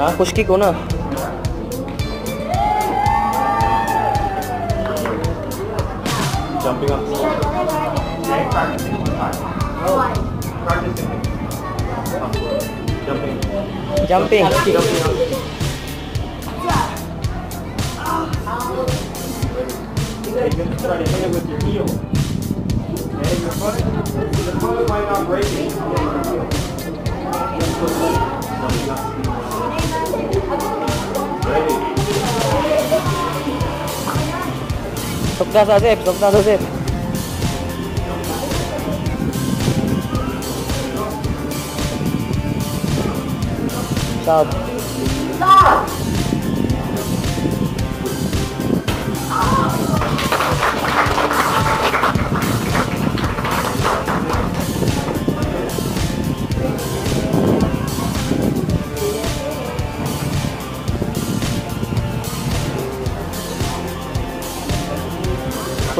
हाँ कुछ की को ना jumping up jumping it with your heel. the might not break it. Pasok na sa zip, pasok na sa zip. Stop. Stop!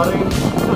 പറയും